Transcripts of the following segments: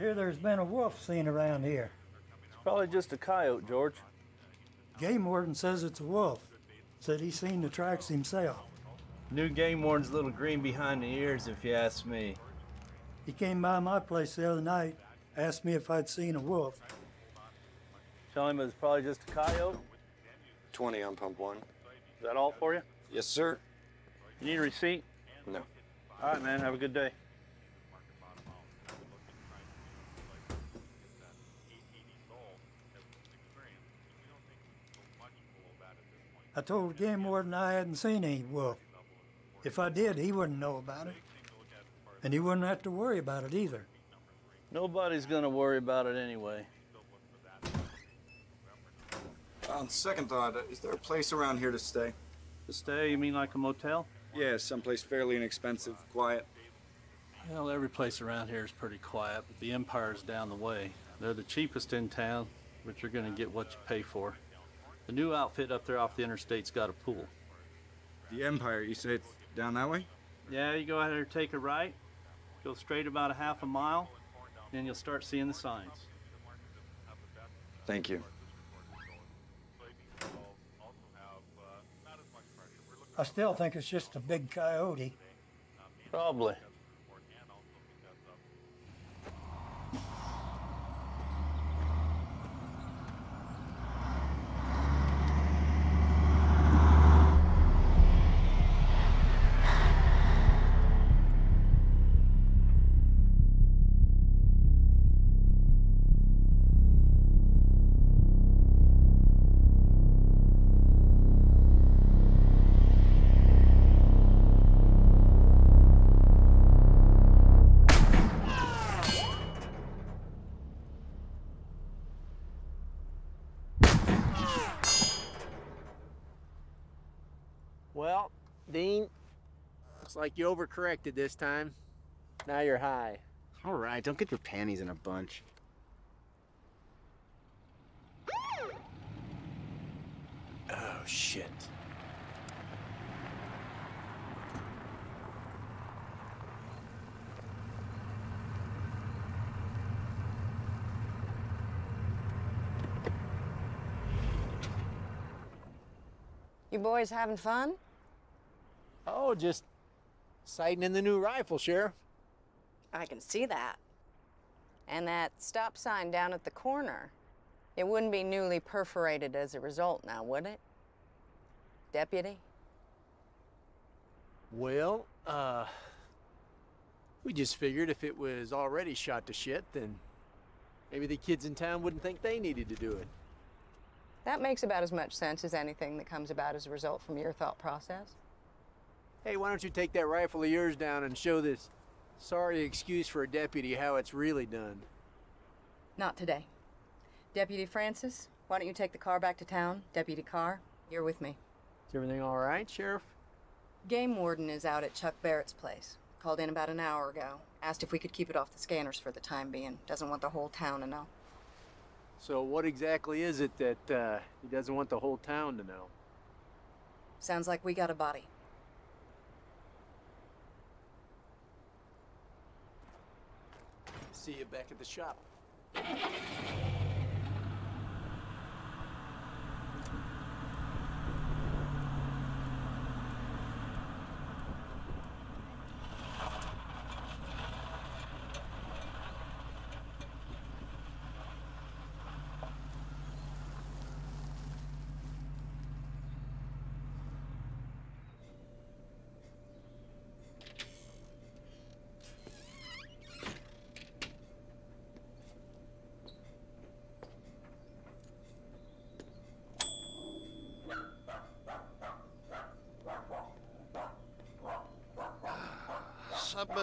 hear there's been a wolf seen around here. It's probably just a coyote, George. Game warden says it's a wolf. Said he's seen the tracks himself. New game warden's a little green behind the ears, if you ask me. He came by my place the other night, asked me if I'd seen a wolf. Tell him it was probably just a coyote. 20 on pump one. Is that all for you? Yes, sir. You need a receipt? No. All right, man. Have a good day. I told the game warden I hadn't seen any wolf. If I did, he wouldn't know about it. And he wouldn't have to worry about it either. Nobody's gonna worry about it anyway. On second thought, uh, is there a place around here to stay? To stay, you mean like a motel? Yeah, someplace fairly inexpensive, quiet. Well, every place around here is pretty quiet, but the Empire's down the way. They're the cheapest in town, but you're gonna get what you pay for. The new outfit up there off the interstate's got a pool. The Empire, you say it's down that way? Yeah, you go out there, take a right, go straight about a half a mile, then you'll start seeing the signs. Thank you. I still think it's just a big coyote. Probably. Like you overcorrected this time. Now you're high. All right, don't get your panties in a bunch. Oh, shit. You boys having fun? Oh, just sighting in the new rifle, Sheriff. I can see that. And that stop sign down at the corner. It wouldn't be newly perforated as a result now, would it? Deputy? Well, uh, we just figured if it was already shot to shit, then maybe the kids in town wouldn't think they needed to do it. That makes about as much sense as anything that comes about as a result from your thought process. Hey, why don't you take that rifle of yours down and show this sorry excuse for a deputy how it's really done? Not today. Deputy Francis, why don't you take the car back to town? Deputy Carr, you're with me. Is everything all right, Sheriff? Game warden is out at Chuck Barrett's place. Called in about an hour ago. Asked if we could keep it off the scanners for the time being. Doesn't want the whole town to know. So what exactly is it that uh, he doesn't want the whole town to know? Sounds like we got a body. See you back at the shop.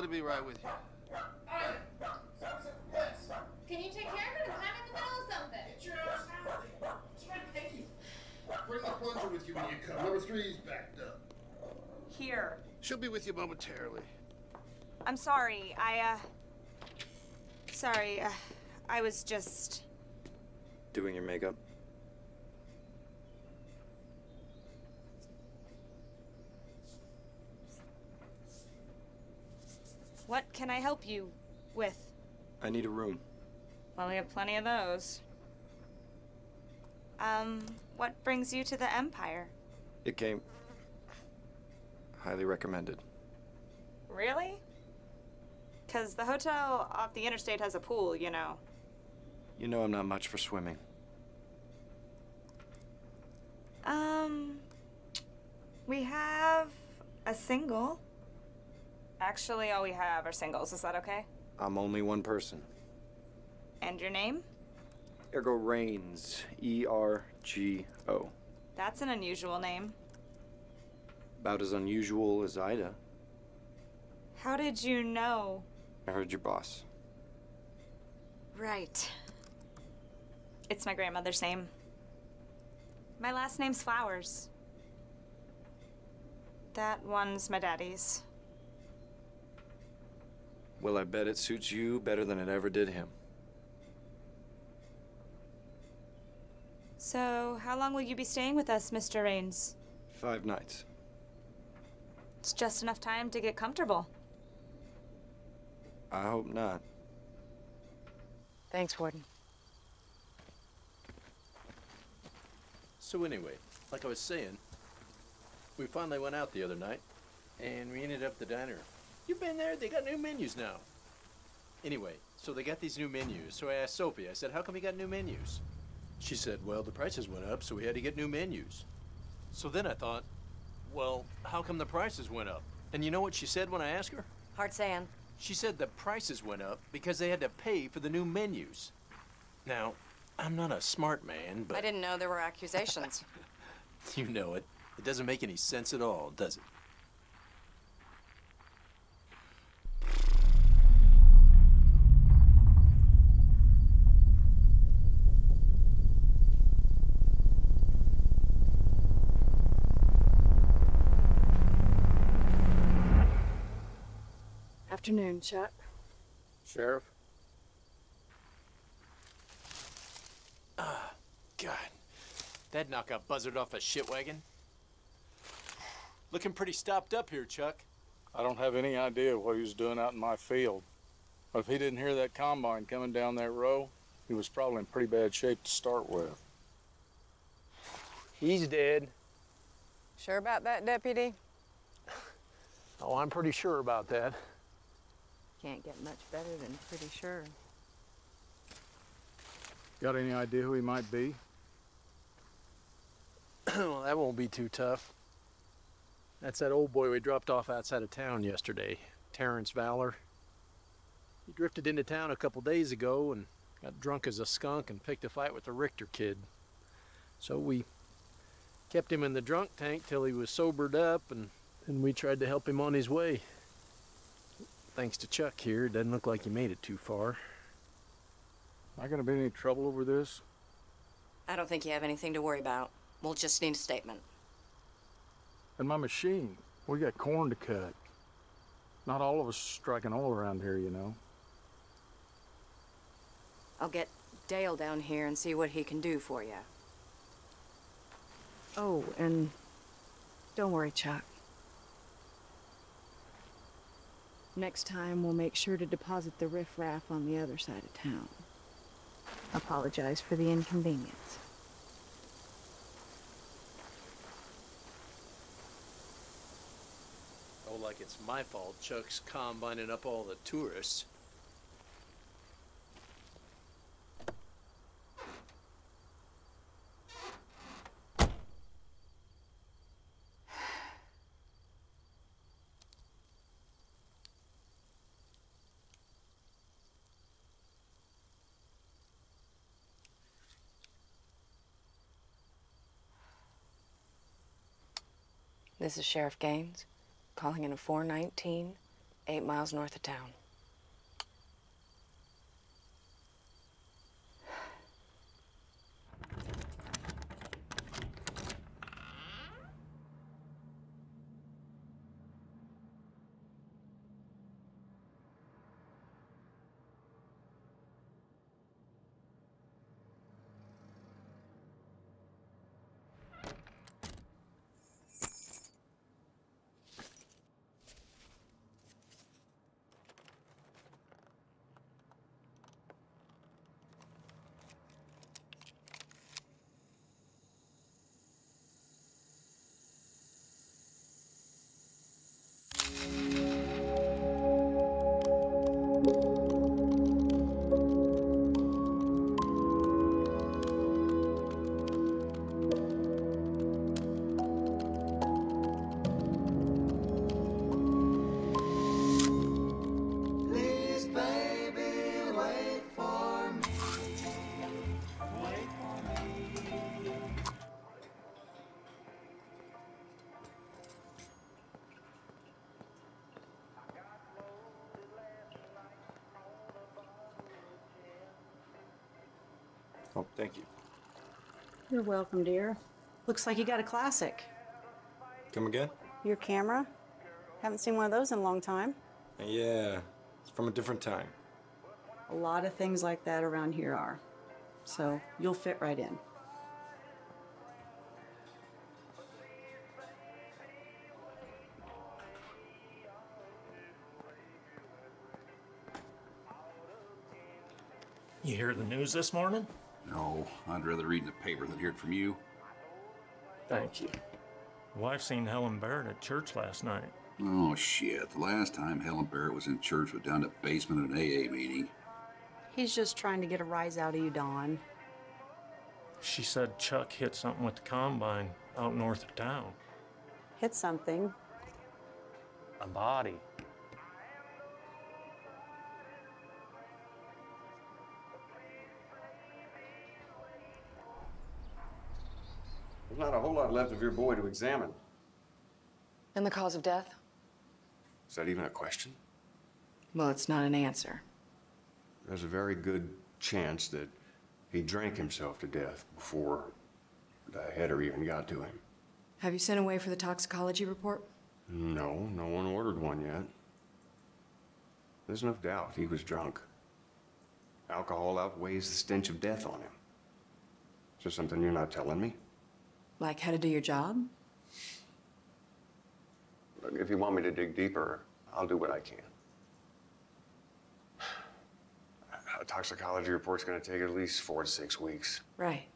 Somebody be right with you. Can you take care of it? I'm in the middle of something. Get your ass out of there. It's my case. Bring the plunger with you when you come. Number three's backed up. Here. She'll be with you momentarily. I'm sorry. I, uh. Sorry. Uh, I was just. Doing your makeup. What can I help you with? I need a room. Well, we have plenty of those. Um, what brings you to the Empire? It came. Highly recommended. Really? Because the hotel off the interstate has a pool, you know. You know I'm not much for swimming. Um, we have a single. Actually, all we have are singles. Is that okay? I'm only one person. And your name? Ergo Rains. E R G O. That's an unusual name. About as unusual as Ida. How did you know? I heard your boss. Right. It's my grandmother's name. My last name's Flowers. That one's my daddy's. Well, I bet it suits you better than it ever did him. So, how long will you be staying with us, Mr. Rains? Five nights. It's just enough time to get comfortable. I hope not. Thanks, Warden. So anyway, like I was saying, we finally went out the other night, and we ended up at the diner. You've been there? They got new menus now. Anyway, so they got these new menus. So I asked Sophie, I said, how come you got new menus? She said, well, the prices went up, so we had to get new menus. So then I thought, well, how come the prices went up? And you know what she said when I asked her? Hard saying. She said the prices went up because they had to pay for the new menus. Now, I'm not a smart man, but I didn't know there were accusations. you know it. It doesn't make any sense at all, does it? Afternoon, Chuck. Sheriff? Ah, God, that knockout buzzard off a shit wagon. Looking pretty stopped up here, Chuck. I don't have any idea what he was doing out in my field. But if he didn't hear that combine coming down that row, he was probably in pretty bad shape to start with. He's dead. Sure about that, Deputy? Oh, I'm pretty sure about that. Can't get much better than pretty sure. Got any idea who he might be? well, that won't be too tough. That's that old boy we dropped off outside of town yesterday, Terrence Valor. He drifted into town a couple days ago and got drunk as a skunk and picked a fight with the Richter kid. So we kept him in the drunk tank till he was sobered up and then we tried to help him on his way. Thanks to Chuck here, it doesn't look like you made it too far. Am I gonna be in any trouble over this? I don't think you have anything to worry about. We'll just need a statement. And my machine. We got corn to cut. Not all of us striking oil around here, you know. I'll get Dale down here and see what he can do for you. Oh, and don't worry, Chuck. Next time, we'll make sure to deposit the riffraff on the other side of town. Apologize for the inconvenience. Oh, like it's my fault Chuck's combining up all the tourists. This is Sheriff Gaines, calling in a 419, eight miles north of town. Oh, thank you. You're welcome, dear. Looks like you got a classic. Come again? Your camera? Haven't seen one of those in a long time. Yeah, it's from a different time. A lot of things like that around here are. So you'll fit right in. You hear the news this morning? No, I'd rather read in the paper than hear it from you. Thank you. Wife seen Helen Barrett at church last night. Oh, shit. The last time Helen Barrett was in church was down the basement of an AA meeting. He's just trying to get a rise out of you, Don. She said Chuck hit something with the combine out north of town. Hit something. A body. There's not a whole lot left of your boy to examine. And the cause of death? Is that even a question? Well, it's not an answer. There's a very good chance that he drank himself to death before the header even got to him. Have you sent away for the toxicology report? No, no one ordered one yet. There's no doubt he was drunk. Alcohol outweighs the stench of death on him. Is there something you're not telling me? Like how to do your job? Look, if you want me to dig deeper, I'll do what I can. A toxicology report's gonna take at least four to six weeks. Right.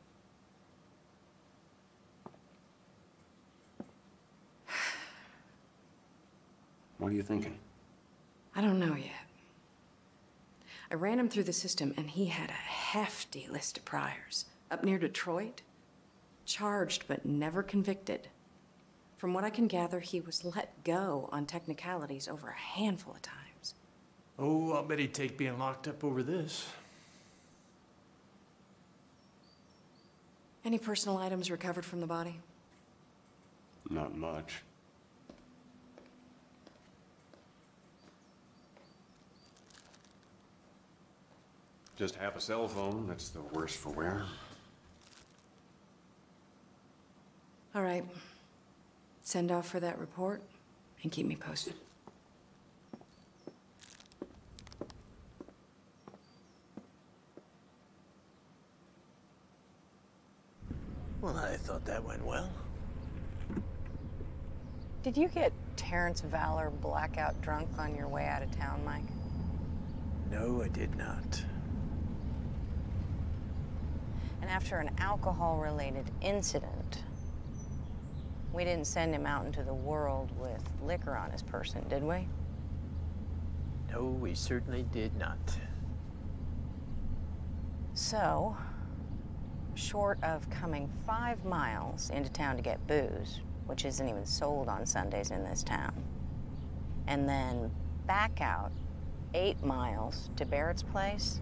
What are you thinking? I don't know yet. I ran him through the system and he had a hefty list of priors. Up near Detroit, charged but never convicted. From what I can gather, he was let go on technicalities over a handful of times. Oh, I'll bet he'd take being locked up over this. Any personal items recovered from the body? Not much. Just half a cell phone, that's the worst for wear. All right. Send off for that report and keep me posted. Well, I thought that went well. Did you get Terrence Valor blackout drunk on your way out of town, Mike? No, I did not. And after an alcohol related incident, we didn't send him out into the world with liquor on his person, did we? No, we certainly did not. So, short of coming five miles into town to get booze, which isn't even sold on Sundays in this town, and then back out eight miles to Barrett's place,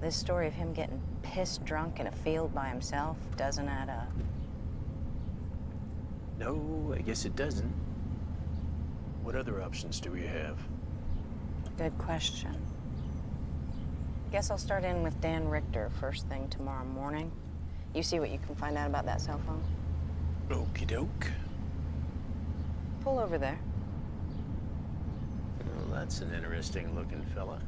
this story of him getting pissed drunk in a field by himself doesn't add up. No, I guess it doesn't. What other options do we have? Good question. Guess I'll start in with Dan Richter first thing tomorrow morning. You see what you can find out about that cell phone? Okie doke. Pull over there. Well, that's an interesting looking fella.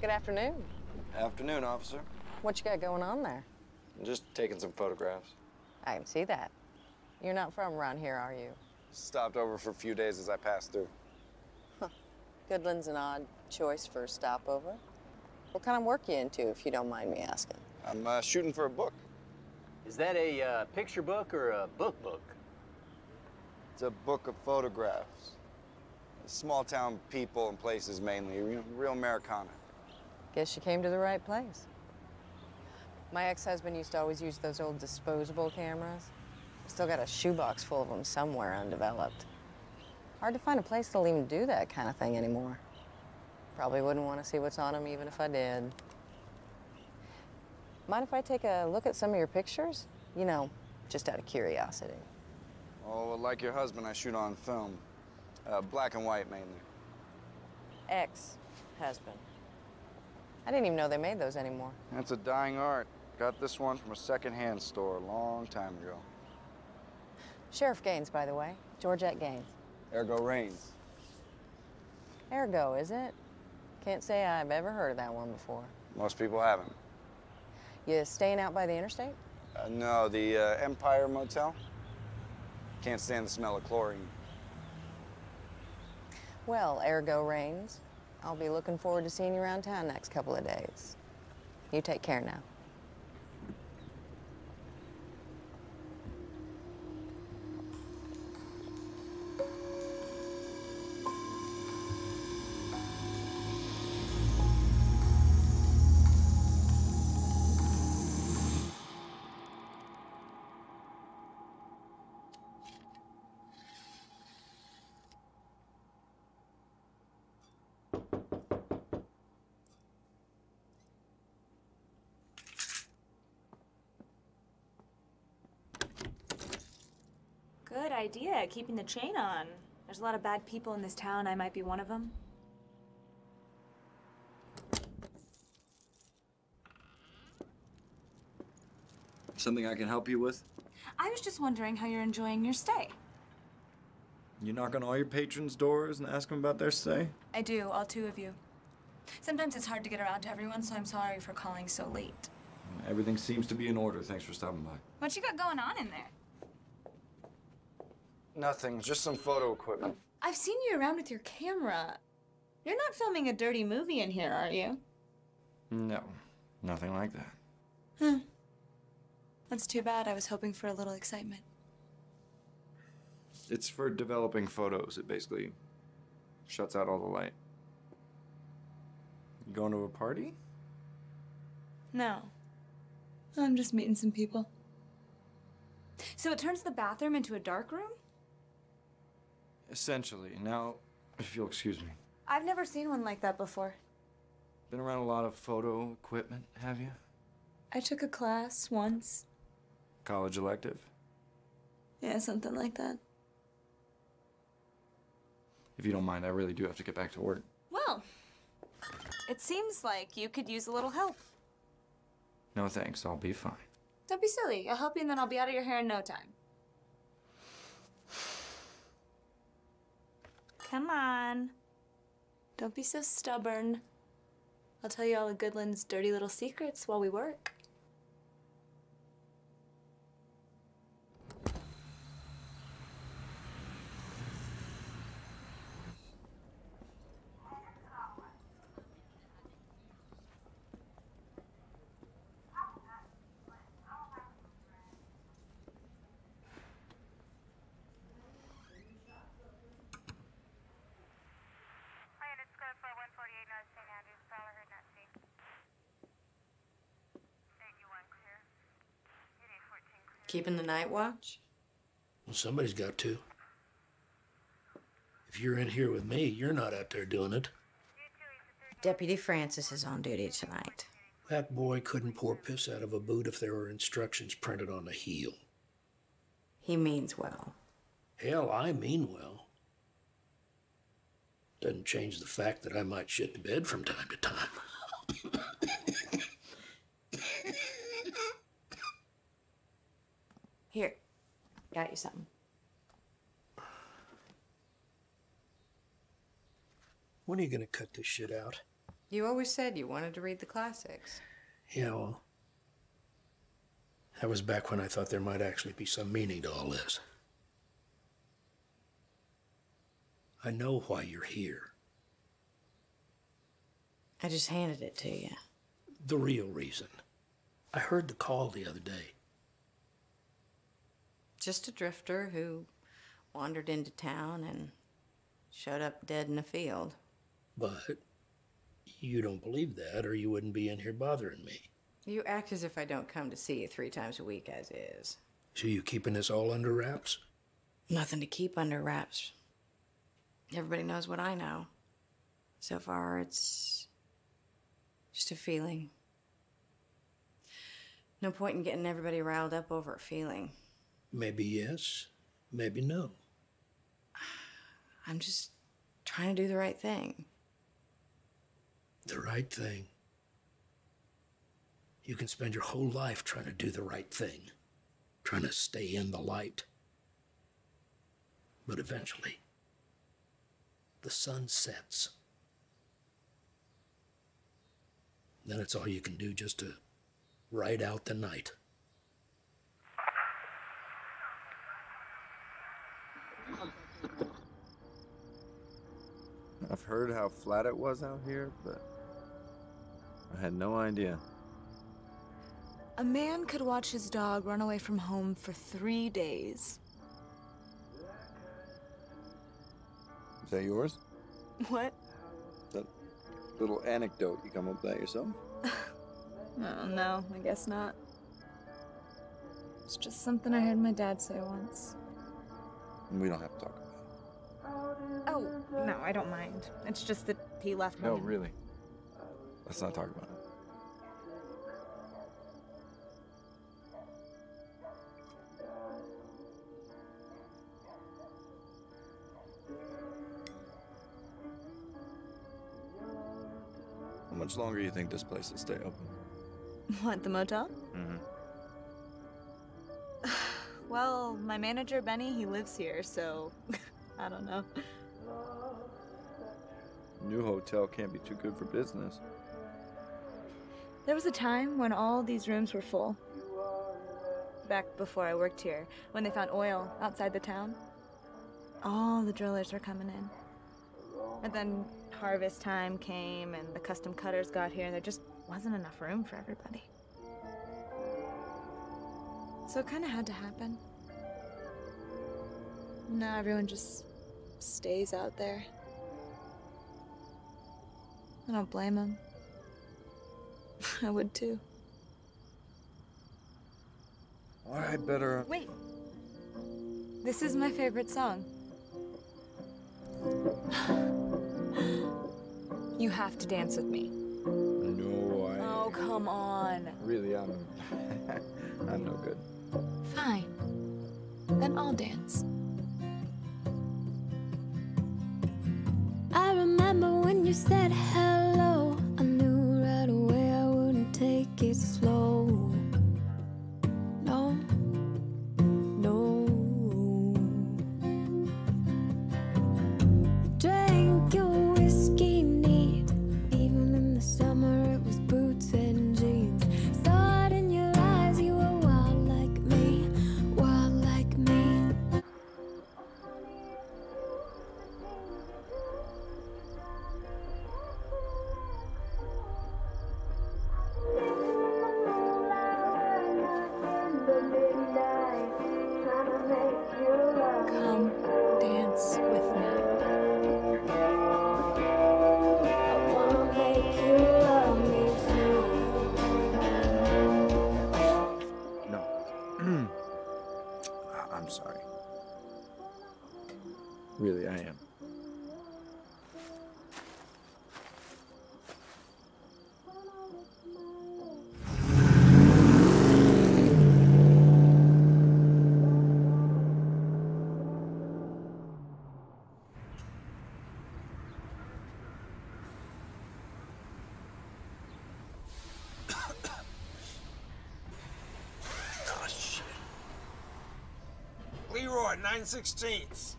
Good afternoon. Afternoon, officer. What you got going on there? Just taking some photographs. I can see that. You're not from around here, are you? Stopped over for a few days as I passed through. Goodland's an odd choice for a stopover. What kind of work you into, if you don't mind me asking? I'm uh, shooting for a book. Is that a uh, picture book or a book book? It's a book of photographs. Small town people and places mainly, real Americana. Guess you came to the right place. My ex-husband used to always use those old disposable cameras. Still got a shoebox full of them somewhere undeveloped. Hard to find a place that'll even do that kind of thing anymore. Probably wouldn't want to see what's on them even if I did. Mind if I take a look at some of your pictures? You know, just out of curiosity. Oh, well, like your husband, I shoot on film. Uh, black and white mainly. ex-husband. I didn't even know they made those anymore. That's a dying art. Got this one from a secondhand store a long time ago. Sheriff Gaines, by the way. Georgette Gaines. Ergo Rains. Ergo, is it? Can't say I've ever heard of that one before. Most people haven't. You staying out by the interstate? Uh, no, the uh, Empire Motel. Can't stand the smell of chlorine. Well, ergo Rains. I'll be looking forward to seeing you around town next couple of days. You take care now. Idea, keeping the chain on. There's a lot of bad people in this town. I might be one of them. Something I can help you with? I was just wondering how you're enjoying your stay. You knock on all your patrons' doors and ask them about their stay? I do, all two of you. Sometimes it's hard to get around to everyone, so I'm sorry for calling so late. Everything seems to be in order. Thanks for stopping by. What you got going on in there? Nothing, just some photo equipment. I've seen you around with your camera. You're not filming a dirty movie in here, are you? No, nothing like that. Huh. That's too bad. I was hoping for a little excitement. It's for developing photos. It basically shuts out all the light. You going to a party? No. I'm just meeting some people. So it turns the bathroom into a dark room? Essentially. Now, if you'll excuse me. I've never seen one like that before. Been around a lot of photo equipment, have you? I took a class once. College elective? Yeah, something like that. If you don't mind, I really do have to get back to work. Well, it seems like you could use a little help. No thanks, I'll be fine. Don't be silly. I'll help you and then I'll be out of your hair in no time. Come on. Don't be so stubborn. I'll tell you all of Goodland's dirty little secrets while we work. Keeping the night watch? Well, somebody's got to. If you're in here with me, you're not out there doing it. Deputy Francis is on duty tonight. That boy couldn't pour piss out of a boot if there were instructions printed on the heel. He means well. Hell, I mean well. Doesn't change the fact that I might shit the bed from time to time. Here, got you something. When are you gonna cut this shit out? You always said you wanted to read the classics. Yeah, well, that was back when I thought there might actually be some meaning to all this. I know why you're here. I just handed it to you. The real reason. I heard the call the other day. Just a drifter who wandered into town and showed up dead in a field. But you don't believe that, or you wouldn't be in here bothering me. You act as if I don't come to see you three times a week as is. So you keeping this all under wraps? Nothing to keep under wraps. Everybody knows what I know. So far, it's just a feeling. No point in getting everybody riled up over a feeling. Maybe yes, maybe no. I'm just trying to do the right thing. The right thing. You can spend your whole life trying to do the right thing, trying to stay in the light. But eventually, the sun sets. Then it's all you can do just to ride out the night. I've heard how flat it was out here, but I had no idea. A man could watch his dog run away from home for three days. Is that yours? What? That little anecdote you come up with that yourself? Oh, no, I guess not. It's just something I heard my dad say once. We don't have to talk about it. Oh, no, I don't mind. It's just that he left. No, really. Let's not talk about it. How much longer do you think this place will stay open? What, the motel? Mm-hmm. My manager, Benny, he lives here, so I don't know. New hotel can't be too good for business. There was a time when all these rooms were full. Back before I worked here, when they found oil outside the town. All the drillers were coming in. And then harvest time came and the custom cutters got here and there just wasn't enough room for everybody. So it kind of had to happen. Now everyone just stays out there. I don't blame them. I would too. All right, better. Uh, Wait. This is my favorite song. You have to dance with me. No, I. Oh, come on. Really, I'm. I'm no good. Fine. Then I'll dance. Remember when Leroy, 9 16ths.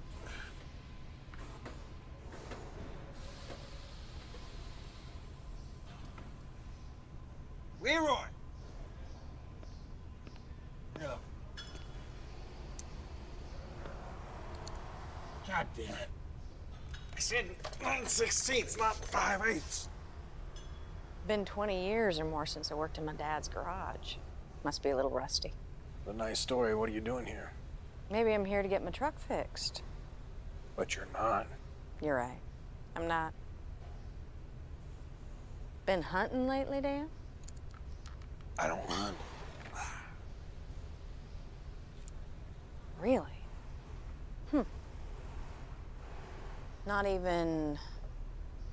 Leroy! Yeah. God damn it. I said 9 16ths, not 5 eighths. Been 20 years or more since I worked in my dad's garage. Must be a little rusty. A nice story. What are you doing here? Maybe I'm here to get my truck fixed. But you're not. You're right. I'm not. Been hunting lately, Dan? I don't hunt. Really? Hmm. Not even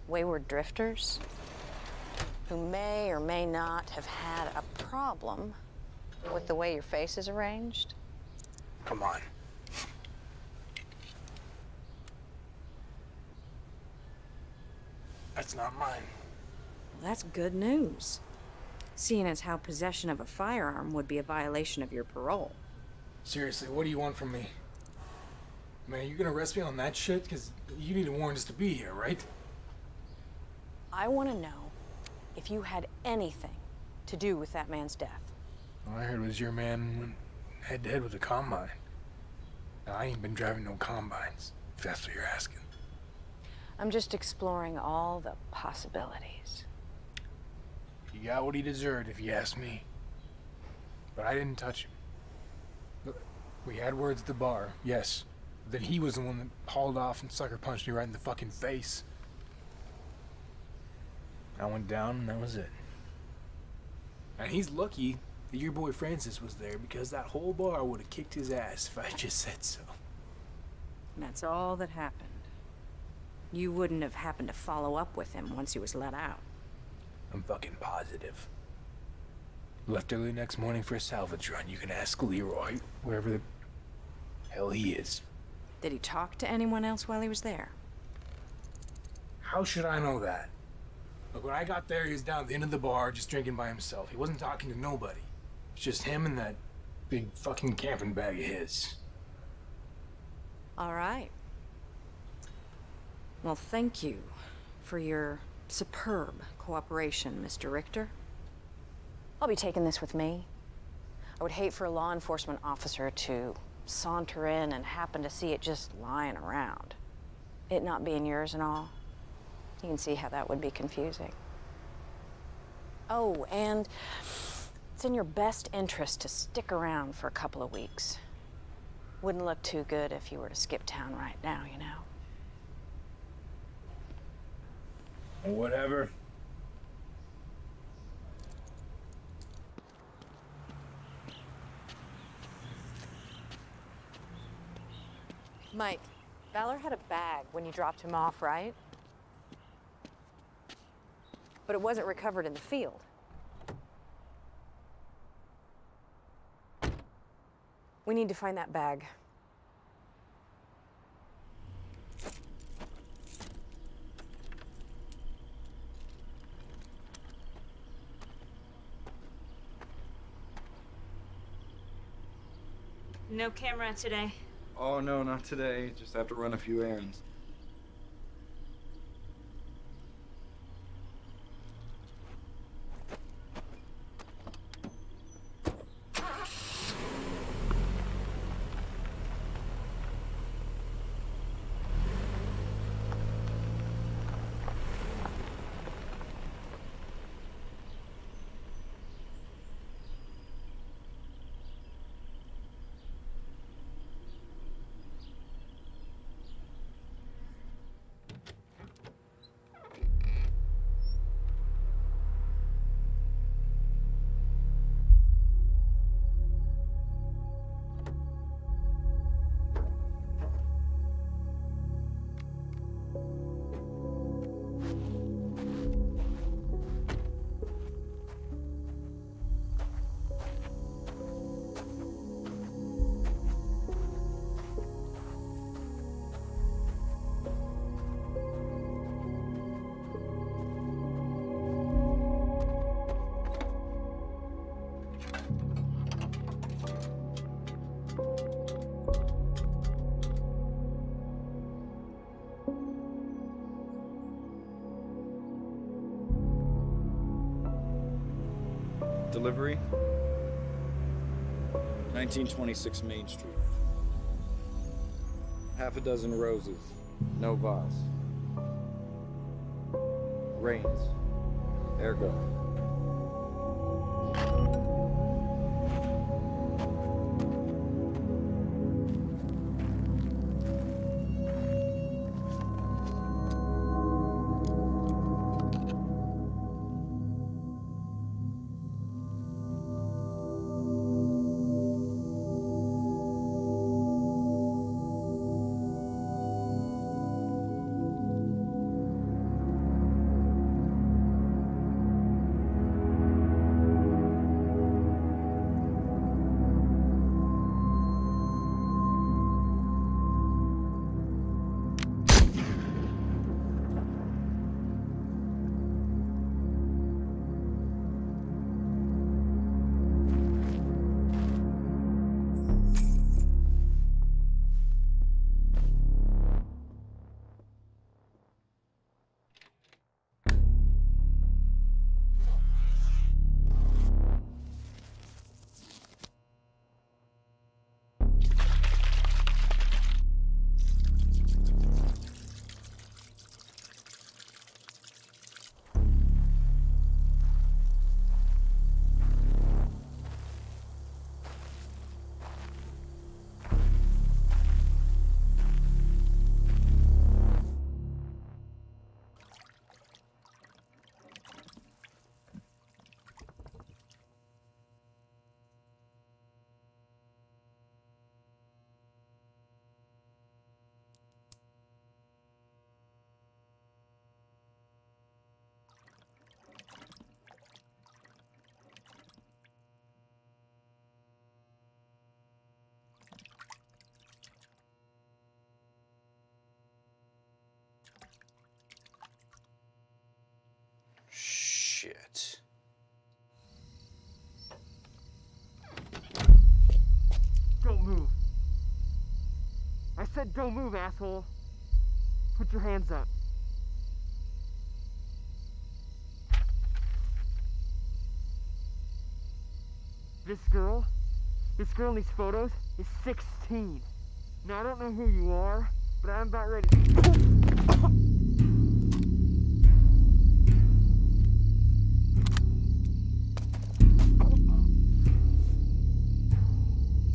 wayward drifters who may or may not have had a problem with the way your face is arranged? Come on. That's not mine. Well, that's good news. Seeing as how possession of a firearm would be a violation of your parole. Seriously, what do you want from me? Man, you gonna arrest me on that shit? Because you need a warrant just to be here, right? I want to know if you had anything to do with that man's death. All I heard was your man went head to head with a combine. Now, I ain't been driving no combines, if that's what you're asking. I'm just exploring all the possibilities. He got what he deserved, if you ask me. But I didn't touch him. Look, we had words at the bar, yes. But then he was the one that hauled off and sucker punched me right in the fucking face. I went down, and that was it. And he's lucky that your boy Francis was there because that whole bar would have kicked his ass if I just said so. And that's all that happened. You wouldn't have happened to follow up with him once he was let out. I'm fucking positive. Left early next morning for a salvage run. You can ask Leroy, wherever the hell he is. Did he talk to anyone else while he was there? How should I know that? Look, when I got there, he was down at the end of the bar just drinking by himself. He wasn't talking to nobody. It's just him and that big fucking camping bag of his. All right. Well, thank you for your superb cooperation, Mr. Richter. I'll be taking this with me. I would hate for a law enforcement officer to saunter in and happen to see it just lying around. It not being yours and all. You can see how that would be confusing. Oh, and it's in your best interest to stick around for a couple of weeks. Wouldn't look too good if you were to skip town right now, you know. Whatever. Mike, Valor had a bag when you dropped him off, right? But it wasn't recovered in the field. We need to find that bag. No camera today. Oh, no, not today. Just have to run a few errands. Delivery 1926 Main Street. Half a dozen roses, no vase. Rains, ergo. Said don't move, asshole. Put your hands up. This girl, this girl in these photos is 16. Now I don't know who you are, but I'm about ready.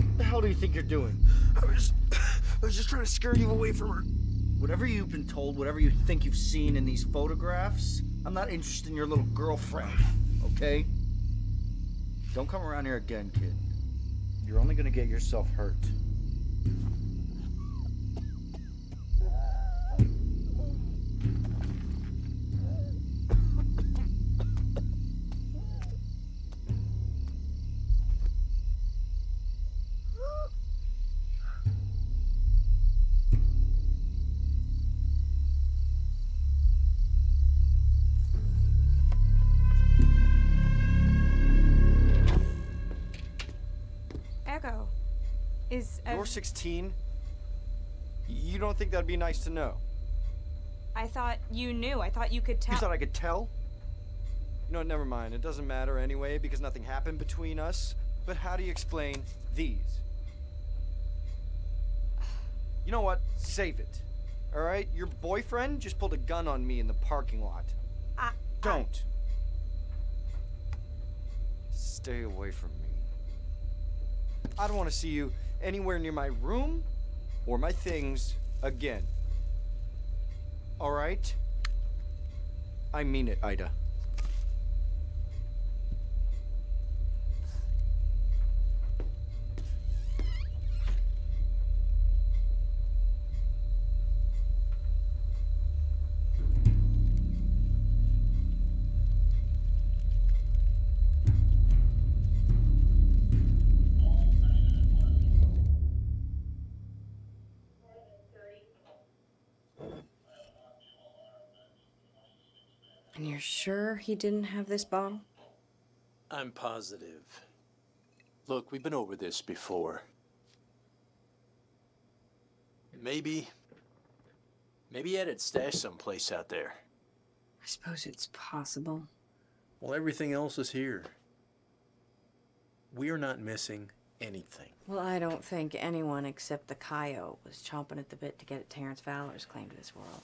What the hell do you think you're doing? I was, just trying to scare you away from her. Whatever you've been told, whatever you think you've seen in these photographs, I'm not interested in your little girlfriend, okay? Don't come around here again, kid. You're only gonna get yourself hurt. 16? You don't think that'd be nice to know? I thought you knew. I thought you could tell. You thought I could tell? You know, never mind. It doesn't matter anyway because nothing happened between us. But how do you explain these? You know what? Save it. All right? Your boyfriend just pulled a gun on me in the parking lot. I, Don't. Stay away from me. I don't want to see you anywhere near my room or my things again. All right? I mean it, Ida. He didn't have this bottle? I'm positive. Look, we've been over this before. Maybe. Maybe he had it stashed someplace out there. I suppose it's possible. Well, everything else is here. We are not missing anything. Well, I don't think anyone except the coyote was chomping at the bit to get at Terrence Fowler's claim to this world.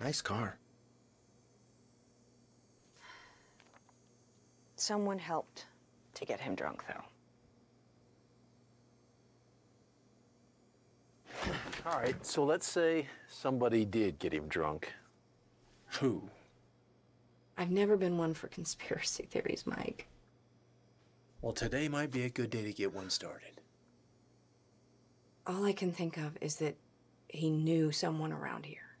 Nice car. Someone helped to get him drunk, though. All right, so let's say somebody did get him drunk. Who? I've never been one for conspiracy theories, Mike. Well, today might be a good day to get one started. All I can think of is that he knew someone around here.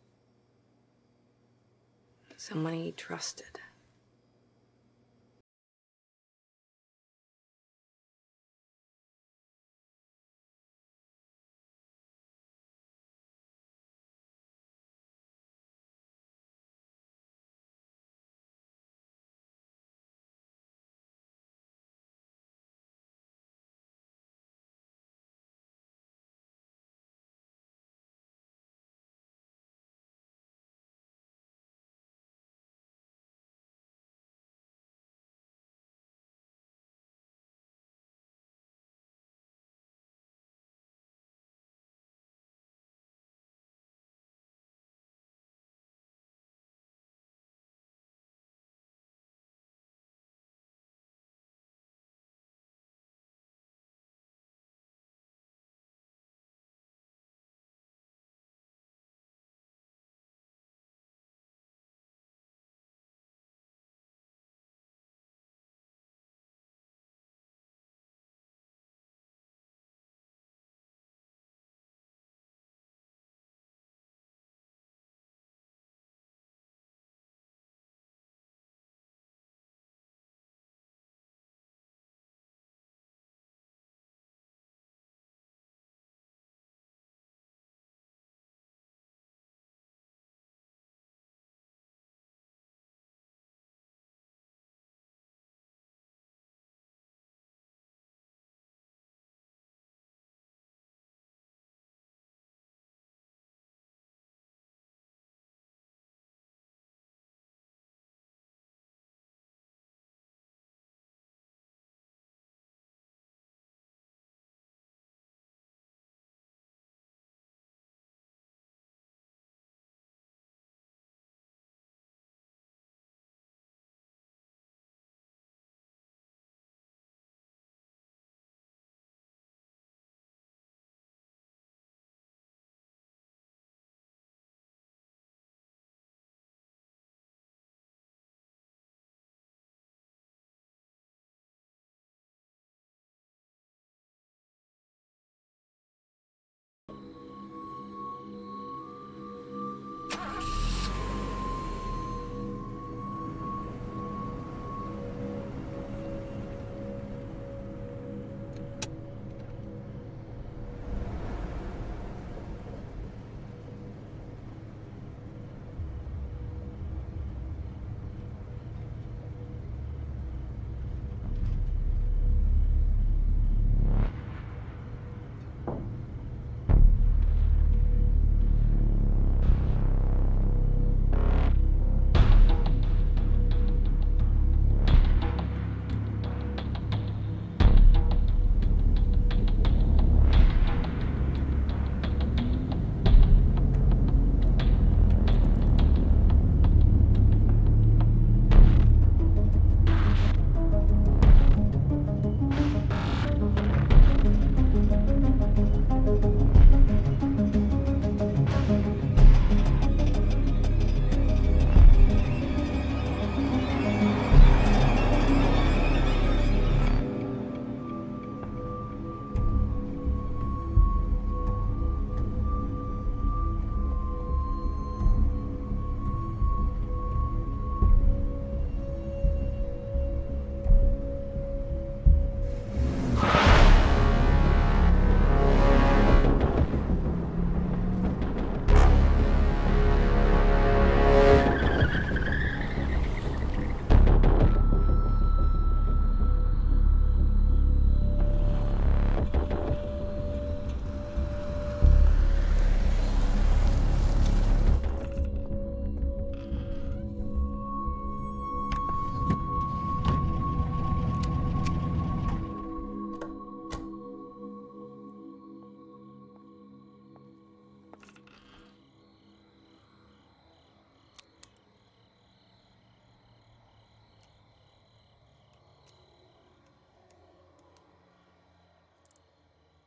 Someone he trusted.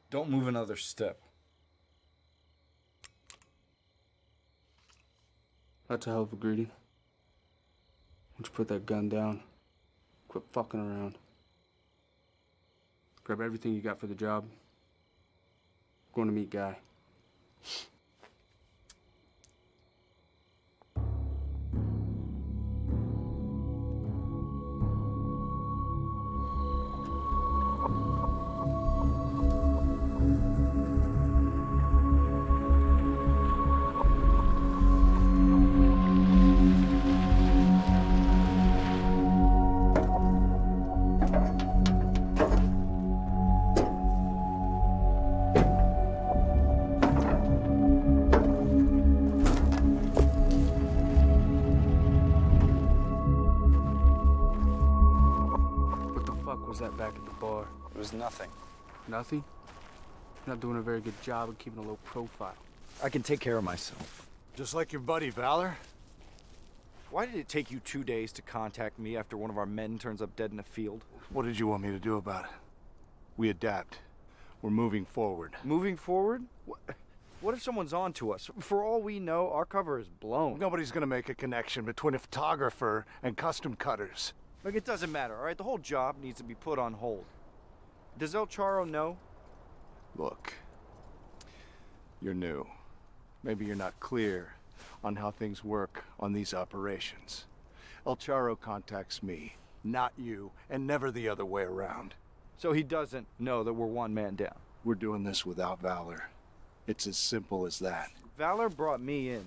Don't move another step. That's a hell of a greeting. Why don't you put that gun down? Quit fucking around. Grab everything you got for the job. going to meet Guy. Bar? It was nothing. Nothing? You're not doing a very good job of keeping a low profile. I can take care of myself. Just like your buddy Valor? Why did it take you two days to contact me after one of our men turns up dead in a field? What did you want me to do about it? We adapt. We're moving forward. Moving forward? What, what if someone's on to us? For all we know, our cover is blown. Nobody's gonna make a connection between a photographer and custom cutters. Like, it doesn't matter, all right? The whole job needs to be put on hold. Does El Charo know? Look, you're new. Maybe you're not clear on how things work on these operations. El Charo contacts me, not you, and never the other way around. So he doesn't know that we're one man down. We're doing this without Valor. It's as simple as that. Valor brought me in.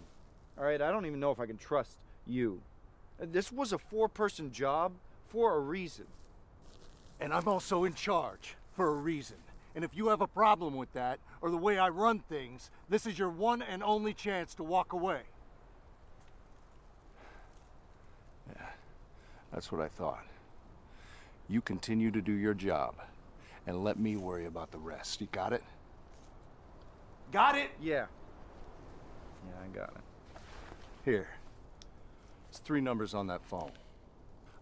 All right, I don't even know if I can trust you. This was a four person job for a reason. And I'm also in charge for a reason. And if you have a problem with that, or the way I run things, this is your one and only chance to walk away. Yeah, that's what I thought. You continue to do your job, and let me worry about the rest. You got it? Got it? Yeah. Yeah, I got it. Here. It's three numbers on that phone.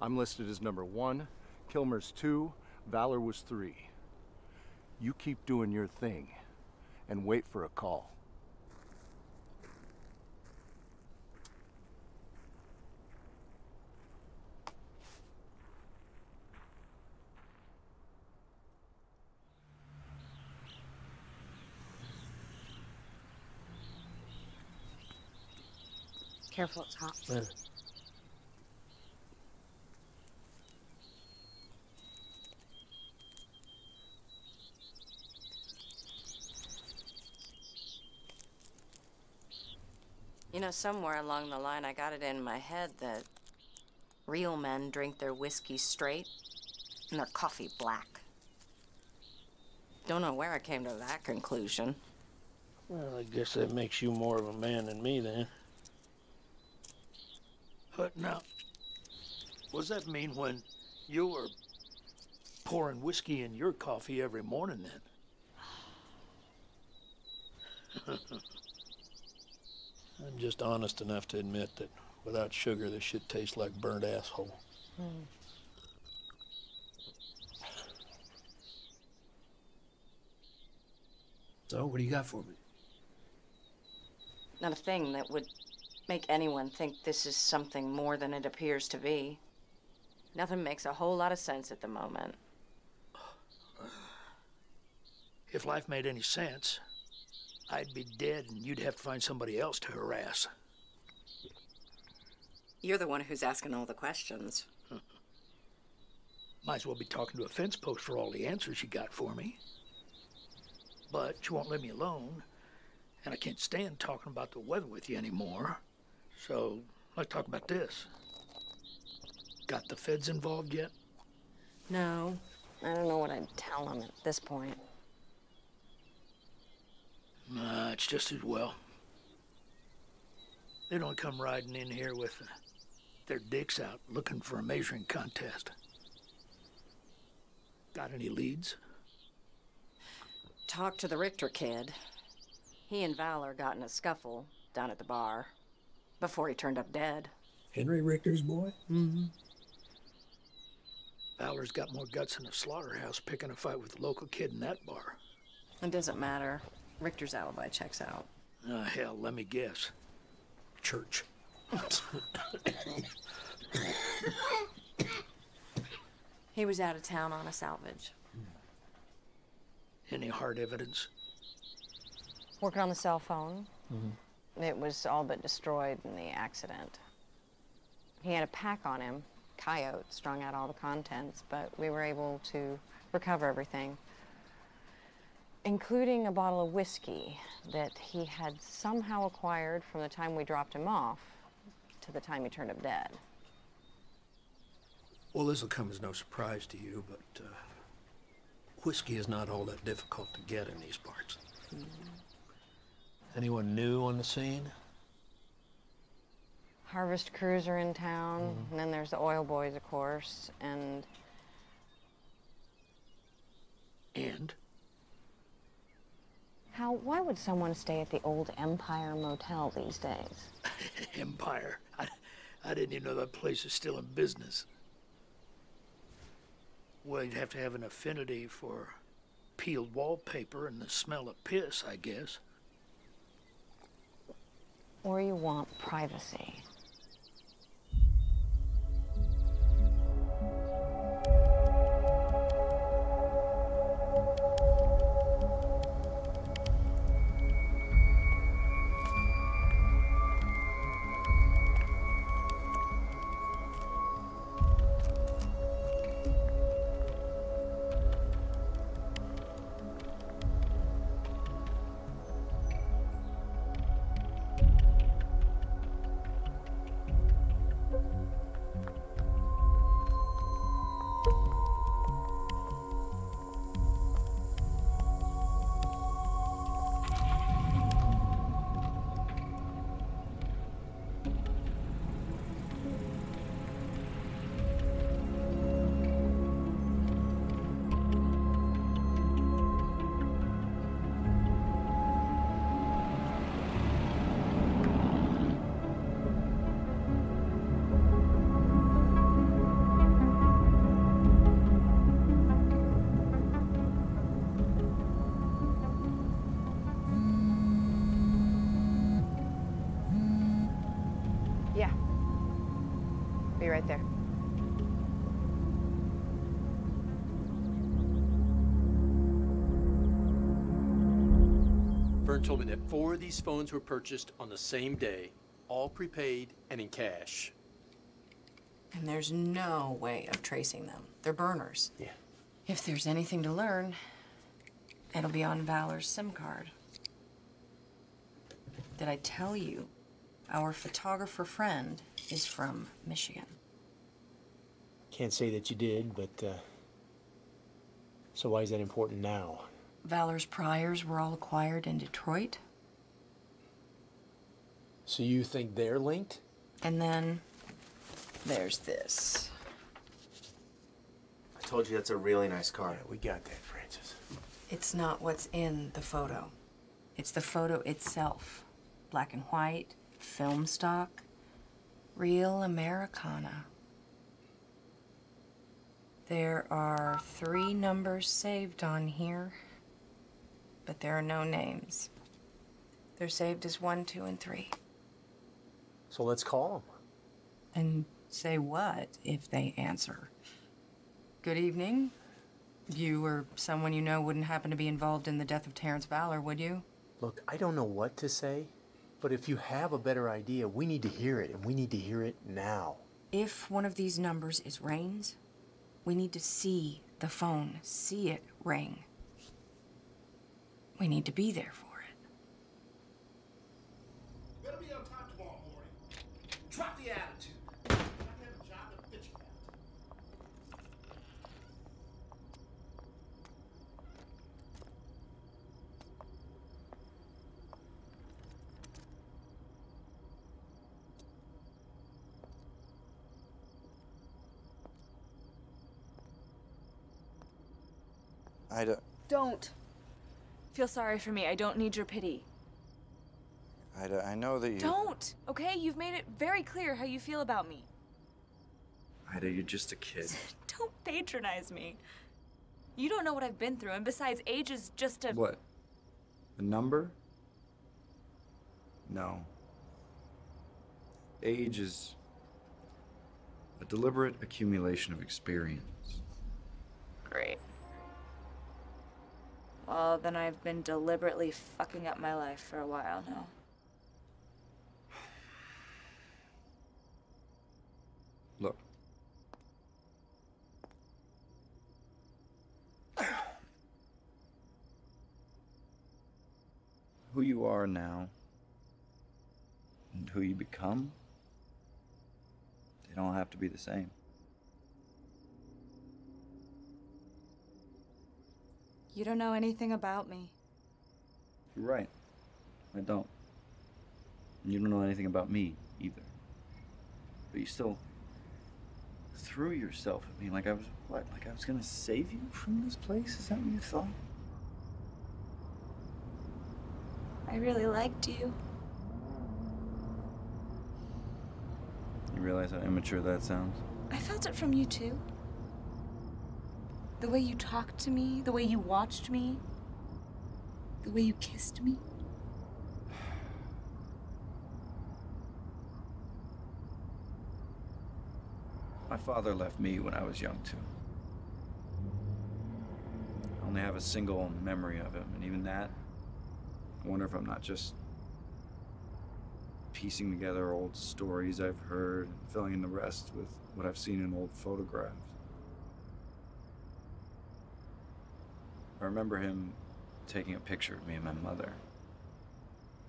I'm listed as number one, Kilmer's two, Valor was three. You keep doing your thing and wait for a call. Careful, it's hot. You know, somewhere along the line, I got it in my head that real men drink their whiskey straight and their coffee black. Don't know where I came to that conclusion. Well, I guess that makes you more of a man than me then. But now, what does that mean when you were pouring whiskey in your coffee every morning then? I'm just honest enough to admit that without sugar, this shit tastes like burnt asshole. So, what do you got for me? Not a thing that would make anyone think this is something more than it appears to be. Nothing makes a whole lot of sense at the moment. If life made any sense, I'd be dead and you'd have to find somebody else to harass. You're the one who's asking all the questions. Might as well be talking to a fence post for all the answers you got for me. But you won't let me alone, and I can't stand talking about the weather with you anymore. So let's talk about this. Got the feds involved yet? No, I don't know what I'd tell them at this point. Nah, it's just as well. They don't come riding in here with uh, their dicks out looking for a measuring contest. Got any leads? Talk to the Richter kid. He and Valor got in a scuffle down at the bar before he turned up dead. Henry Richter's boy? Mm-hmm. Valor's got more guts than a slaughterhouse picking a fight with a local kid in that bar. It doesn't matter. Richter's alibi checks out. Ah, hell, let me guess. Church. He was out of town on a salvage. Any hard evidence? Working on the cell phone. It was all but destroyed in the accident. He had a pack on him, coyote, strung out all the contents, but we were able to recover everything, including a bottle of whiskey that he had somehow acquired from the time we dropped him off to the time he turned up dead. Well, this will come as no surprise to you, but uh, whiskey is not all that difficult to get in these parts. Anyone new on the scene? Harvest crews are in town, and then there's the oil boys, of course, and And? How? Why would someone stay at the old Empire Motel these days? Empire. I, I didn't even know that place is still in business. Well, you'd have to have an affinity for peeled wallpaper and the smell of piss, I guess. Or you want privacy? Four of these phones were purchased on the same day, all prepaid and in cash. And there's no way of tracing them. They're burners. Yeah. If there's anything to learn, it'll be on Valor's SIM card. Did I tell you our photographer friend is from Michigan? Can't say that you did, but uh, so why is that important now? Valor's priors were all acquired in Detroit. So you think they're linked? And then there's this. I told you that's a really nice car. we got that, Francis. It's not what's in the photo. It's the photo itself. Black and white, film stock, real Americana. There are three numbers saved on here, but there are no names. They're saved as one, two, and three. So let's call them. And say what if they answer? Good evening. You or someone you know wouldn't happen to be involved in the death of Terrence Valor, would you? Look, I don't know what to say, but if you have a better idea, we need to hear it, and we need to hear it now. If one of these numbers is Rains', we need to see the phone, see it ring. We need to be there for it. Better be on time tomorrow morning. Drop the attitude. I have a job that fits you at. I don't, Don't. Feel sorry for me. I don't need your pity. I don't, I know that you. Don't! Okay? You've made it very clear how you feel about me. Ida, you're just a kid. Don't patronize me. You don't know what I've been through, and besides, age is just a. What? A number? No. Age is a deliberate accumulation of experience. Great. Well, then I've been deliberately fucking up my life for a while now. Look. Who you are now and who you become, they don't have to be the same. You don't know anything about me. You're right. I don't. And you don't know anything about me either. But you still threw yourself at me like I was what? Like I was gonna save you from this place? Is that what you thought? I really liked you. You realize how immature that sounds? I felt it from you too. The way you talked to me, the way you watched me, the way you kissed me. My father left me when I was young too. I only have a single memory of him, and even that, I wonder if I'm not just piecing together old stories I've heard and filling in the rest with what I've seen in old photographs. I remember him taking a picture of me and my mother.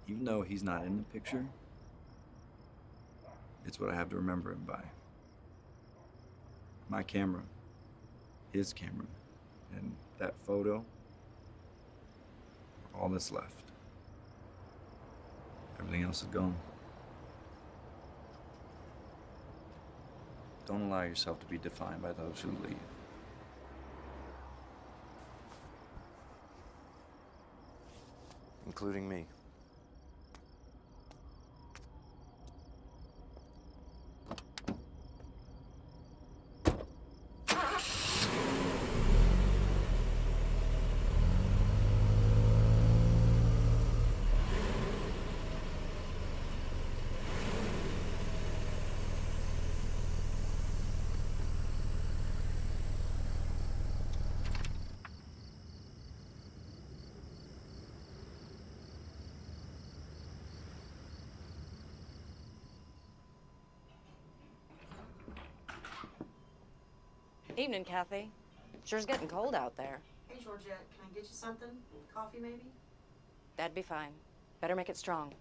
Even though he's not in the picture, it's what I have to remember him by. My camera, his camera, and that photo, all that's left. Everything else is gone. Don't allow yourself to be defined by those who leave. Including me. Evening, Kathy. Sure's getting cold out there. Hey, Georgette, can I get you something? Coffee, maybe? That'd be fine. Better make it strong.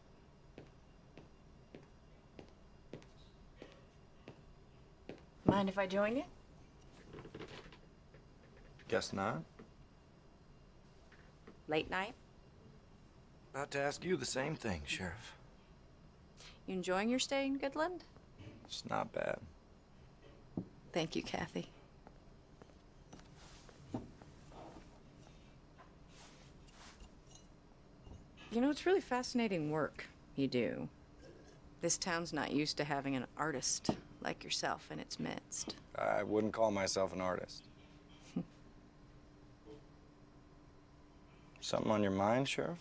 Mind if I join you? Guess not. Late night? About to ask you the same thing, Sheriff. You enjoying your stay in Goodland? It's not bad. Thank you, Kathy. You know, it's really fascinating work you do. This town's not used to having an artist like yourself in its midst. I wouldn't call myself an artist. Something on your mind, Sheriff?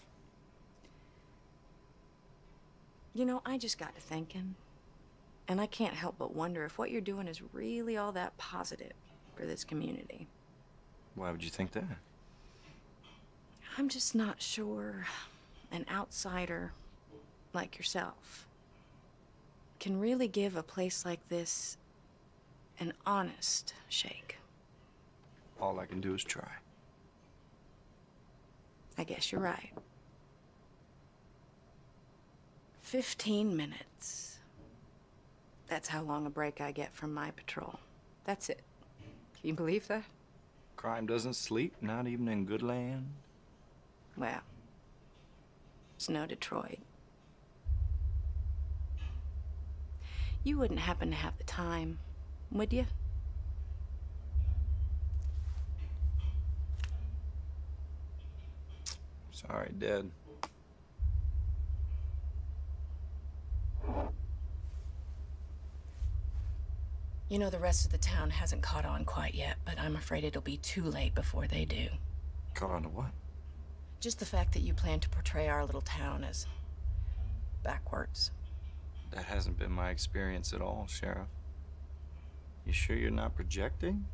You know, I just got to thinking, and I can't help but wonder if what you're doing is really all that positive for this community. Why would you think that? I'm just not sure an outsider like yourself can really give a place like this an honest shake. All I can do is try. I guess you're right. 15 minutes. That's how long a break I get from my patrol. That's it. Can you believe that? Crime doesn't sleep, not even in Goodland. Well, it's no Detroit. You wouldn't happen to have the time, would you? Sorry, dead. You know, the rest of the town hasn't caught on quite yet, but I'm afraid it'll be too late before they do. Caught on to what? Just the fact that you plan to portray our little town as backwards. That hasn't been my experience at all, Sheriff. You sure you're not projecting?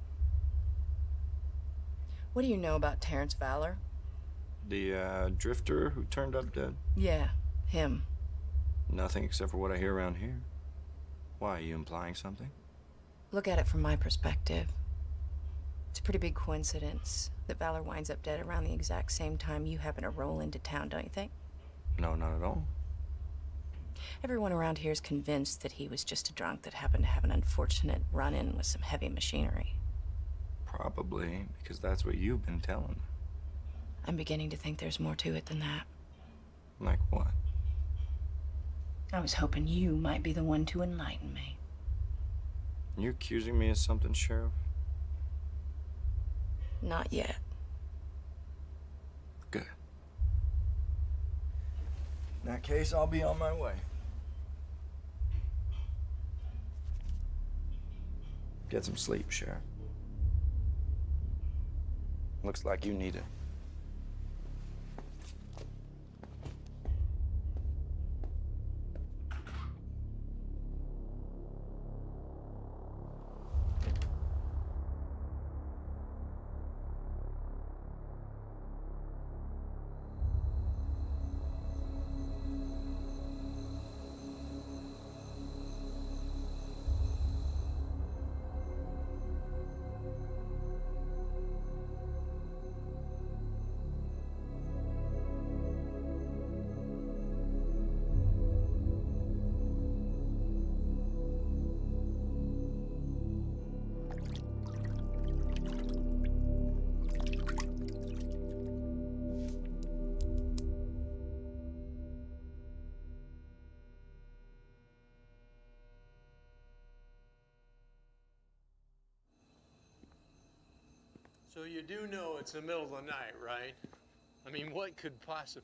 What do you know about Terrence Valor? The uh, drifter who turned up dead? Yeah, him. Nothing except for what I hear around here. Why, are you implying something? Look at it from my perspective. It's a pretty big coincidence that Valor winds up dead around the exact same time you happen to roll into town, don't you think? No, not at all. Everyone around here is convinced that he was just a drunk that happened to have an unfortunate run in with some heavy machinery. Probably, because that's what you've been telling me. I'm beginning to think there's more to it than that. Like what? I was hoping you might be the one to enlighten me. You accusing me of something, Sheriff? Not yet. Good. In that case, I'll be on my way. Get some sleep, Sheriff. Looks like you need it. So you do know it's the middle of the night, right? I mean, what could possibly.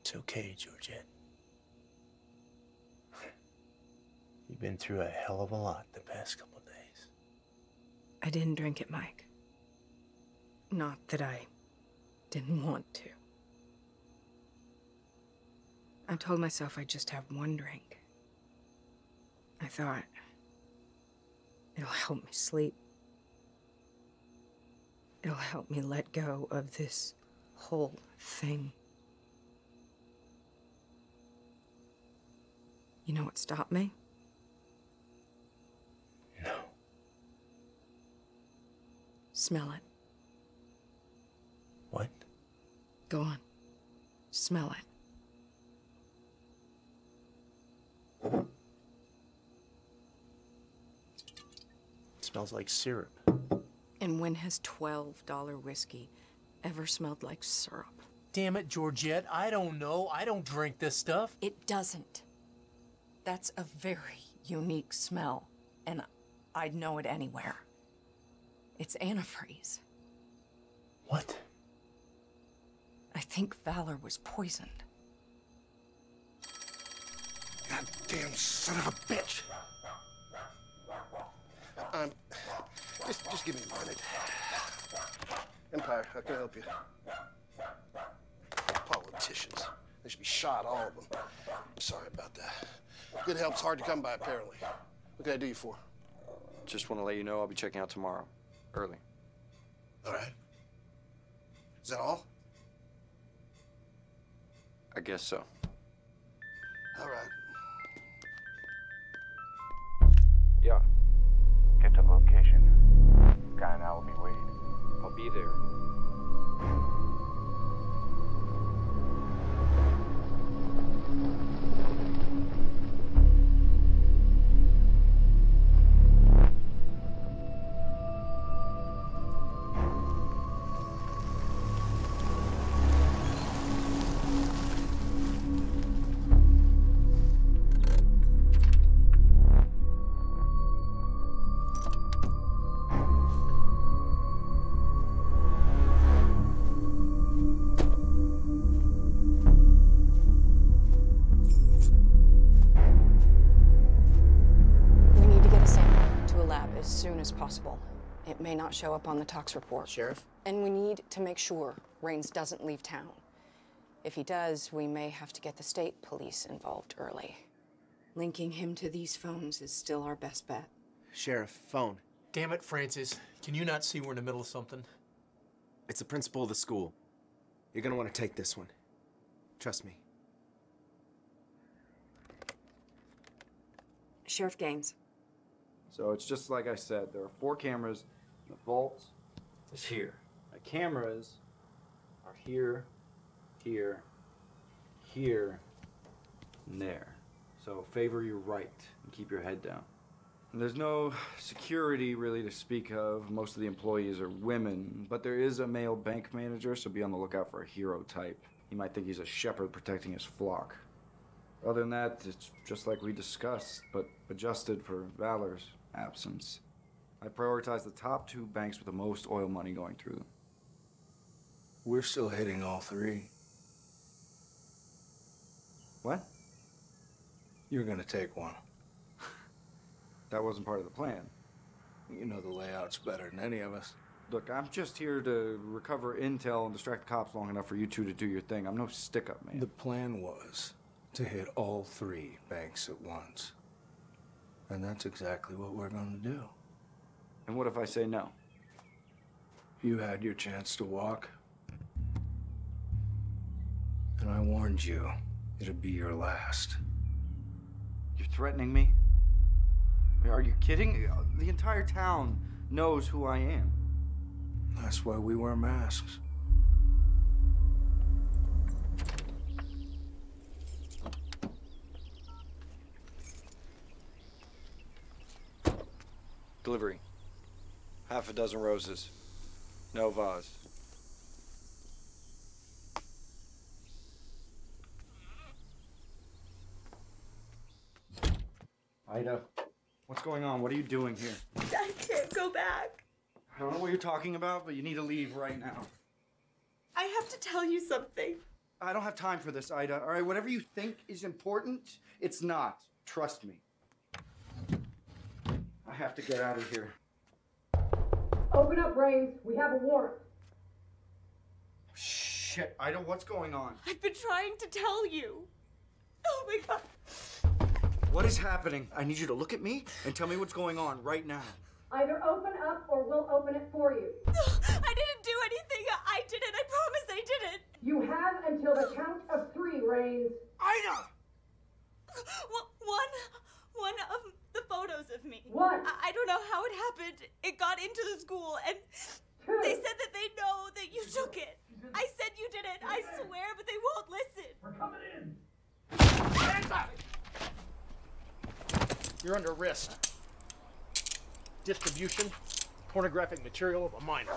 It's okay, Georgette. You've been through a hell of a lot the past couple of days. I didn't drink it, Mike. Not that I didn't want to. I told myself I'd just have one drink. I thought it'll help me sleep. It'll help me let go of this whole thing. You know what stopped me? Smell it. What? Go on. Smell it. It smells like syrup. And when has $12 whiskey ever smelled like syrup? Damn it, Georgette. I don't know. I don't drink this stuff. It doesn't. That's a very unique smell, and I'd know it anywhere. It's antifreeze. What? I think Valor was poisoned. Goddamn son of a bitch. Um, just, just give me a minute. Empire, how can I help you? Politicians. They should be shot, all of them. Sorry about that. Good help's hard to come by, apparently. What can I do you for? Just want to let you know I'll be checking out tomorrow, early. All right. Is that all? I guess so. All right. Yeah. Get to location. Guy and I will be waiting. I'll be there. Not show up on the tox report. Sheriff? And we need to make sure Rains doesn't leave town. If he does, we may have to get the state police involved early. Linking him to these phones is still our best bet. Sheriff, phone. Damn it, Francis. Can you not see we're in the middle of something? It's the principal of the school. You're gonna want to take this one. Trust me. Sheriff Gaines. So it's just like I said. There are four cameras. The vault is here. The cameras are here, here, here, and there. So favor your right and keep your head down. And there's no security really to speak of. Most of the employees are women, but there is a male bank manager, so be on the lookout for a hero type. You might think he's a shepherd protecting his flock. Other than that, it's just like we discussed, but adjusted for Valor's absence. I prioritize the top two banks with the most oil money going through them. We're still hitting all three. What? You're gonna take one. That wasn't part of the plan. You know the layouts better than any of us. Look, I'm just here to recover intel and distract the cops long enough for you two to do your thing. I'm no stick up man. The plan was to hit all three banks at once. And that's exactly what we're gonna do. And what if I say no? You had your chance to walk. And I warned you, it'd be your last. You're threatening me? Are you kidding? The entire town knows who I am. That's why we wear masks. Delivery. Half a dozen roses. No vase. Ida, what's going on? What are you doing here? I can't go back. I don't know what you're talking about, but you need to leave right now. I have to tell you something. I don't have time for this, Ida. All right, whatever you think is important, it's not. Trust me. I have to get out of here. Open up, Rains. We have a warrant. Shit, Ida, what's going on? I've been trying to tell you. Oh my god. What is happening? I need you to look at me and tell me what's going on right now. Either open up or we'll open it for you. I didn't do anything. I didn't. I promise I didn't. You have until the count of three, Rains. Ida! One, one of the photos of me. What? I, I don't know how it happened. It got into the school, and they said that they know that you took it. I said you didn't. I swear, but they won't listen. We're coming in. You're under arrest. Distribution, pornographic material of a minor.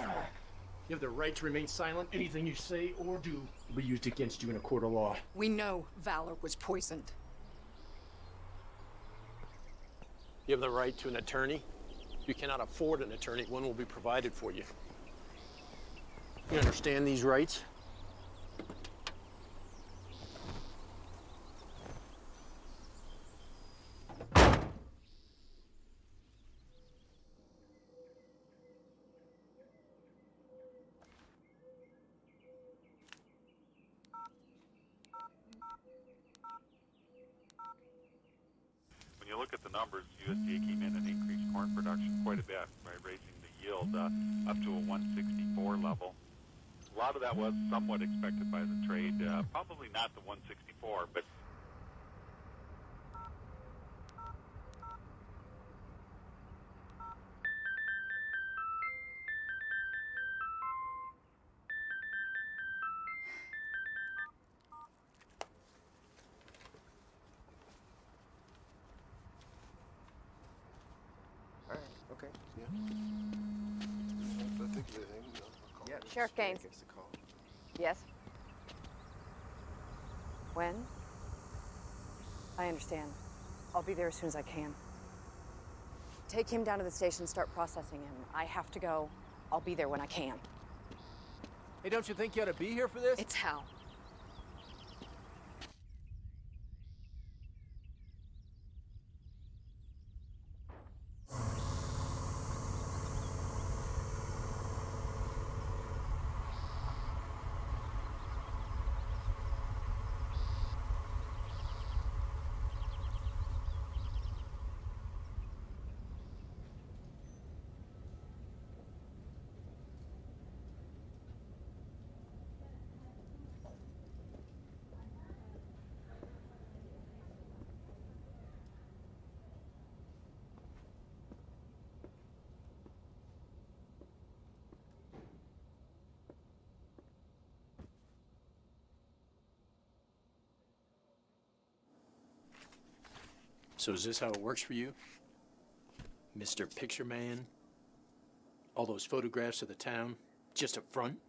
You have the right to remain silent. Anything you say or do will be used against you in a court of law. We know Valor was poisoned. You have the right to an attorney. You cannot afford an attorney, one will be provided for you. You understand these rights? When you look at the numbers, USDA came in and increased corn production quite a bit by raising the yield uh, up to a 164 level. A lot of that was somewhat expected by the trade. Uh, probably not the 164, but All right, okay. Yeah. I think of anything, you know, I'll call Yeah. Sheriff Gaines. Give us a call. Yes? When? I understand. I'll be there as soon as I can. Take him down to the station, start processing him. I have to go. I'll be there when I can. Hey, don't you think you ought to be here for this? It's Hal. So is this how it works for you? Mr. Picture Man? All those photographs of the town, just a front?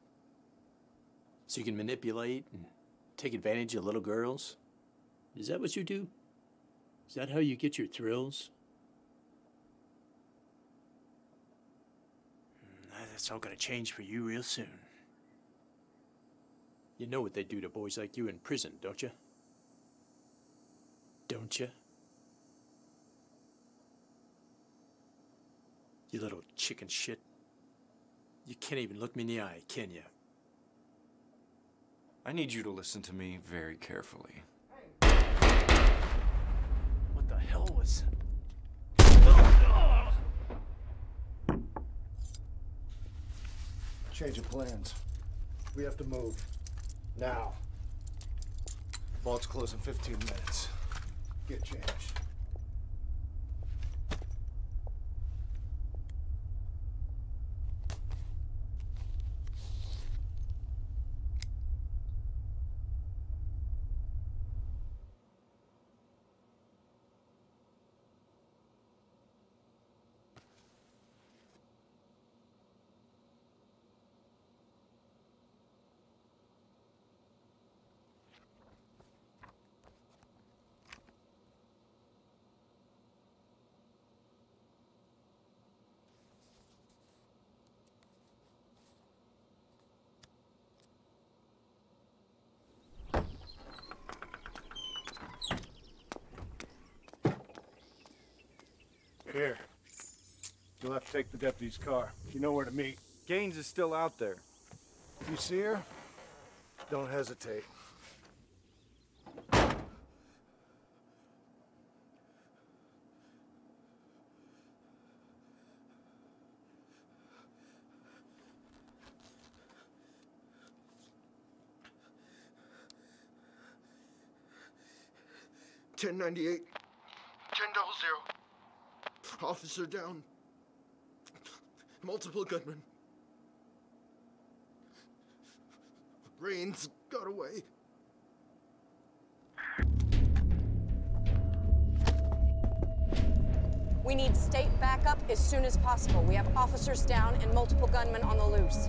So you can manipulate and take advantage of little girls? Is that what you do? Is that how you get your thrills? Mm, That's all gonna change for you real soon. You know what they do to boys like you in prison, don't you? Don't you? You little chicken shit. You can't even look me in the eye, can you? I need you to listen to me very carefully. What the hell was. Change of plans. We have to move. Now. Vault's close in 15 minutes. Get changed. Here. You'll have to take the deputy's car. You know where to meet. Gaines is still out there. If you see her, don't hesitate. Ten ninety eight. Officer down. Multiple gunmen. Rains got away. We need state backup as soon as possible. We have officers down and multiple gunmen on the loose.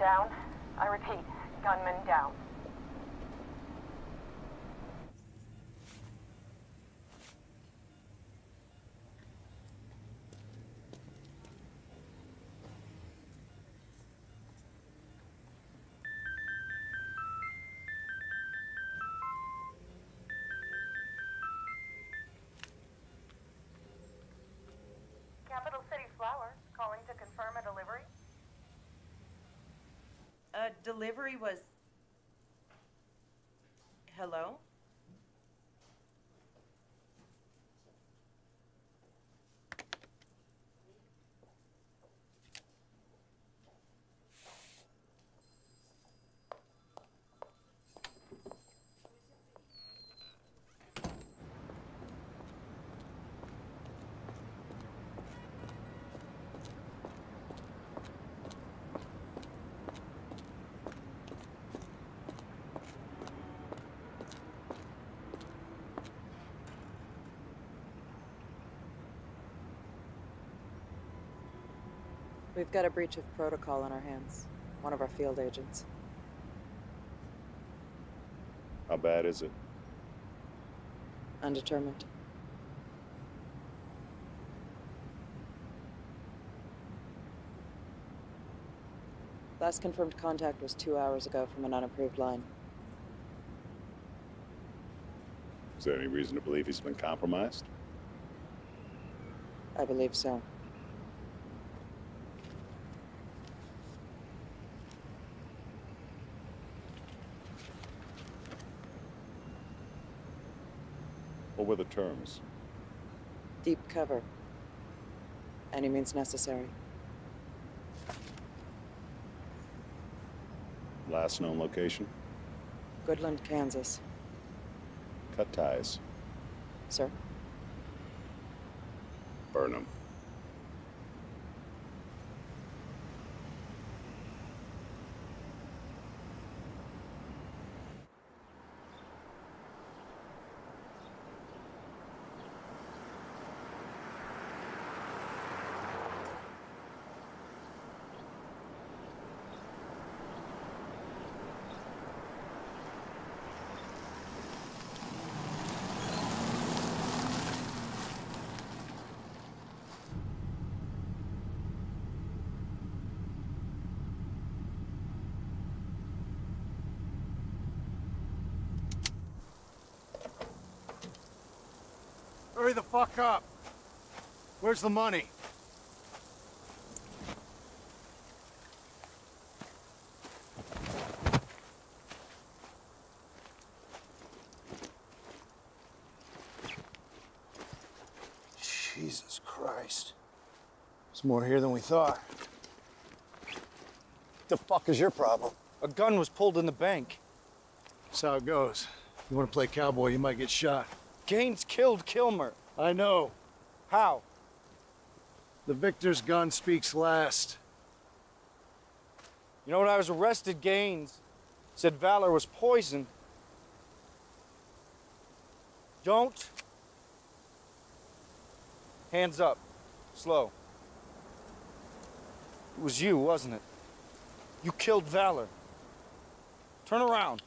Down. I repeat, gunman down. Delivery was. Hello? We've got a breach of protocol on our hands. One of our field agents. How bad is it? Undetermined. Last confirmed contact was two hours ago from an unapproved line. Is there any reason to believe he's been compromised? I believe so. What were the terms? Deep cover. Any means necessary. Last known location? Goodland, Kansas. Cut ties. Sir? Burn 'em. Hurry the fuck up. Where's the money? Jesus Christ. There's more here than we thought. The fuck is your problem? A gun was pulled in the bank. That's how it goes. You want to play cowboy, you might get shot. Gaines killed Kilmer. I know. How? The victor's gun speaks last. You know, when I was arrested, Gaines said Valor was poisoned. Don't. Hands up. Slow. It was you, wasn't it? You killed Valor. Turn around.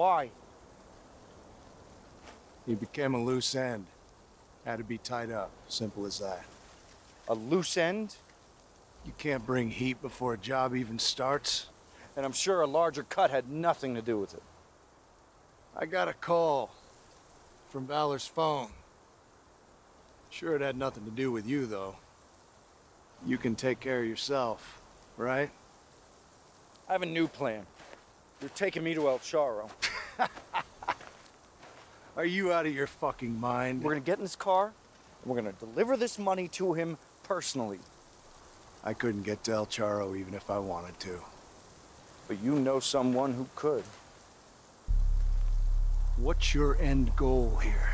Why? He became a loose end. Had to be tied up. Simple as that. A loose end? You can't bring heat before a job even starts. And I'm sure a larger cut had nothing to do with it. I got a call from Valor's phone. Sure, it had nothing to do with you, though. You can take care of yourself, right? I have a new plan. You're taking me to El Charo. Are you out of your fucking mind? We're gonna get in this car, and we're gonna deliver this money to him personally. I couldn't get to El Charo even if I wanted to. But you know someone who could. What's your end goal here?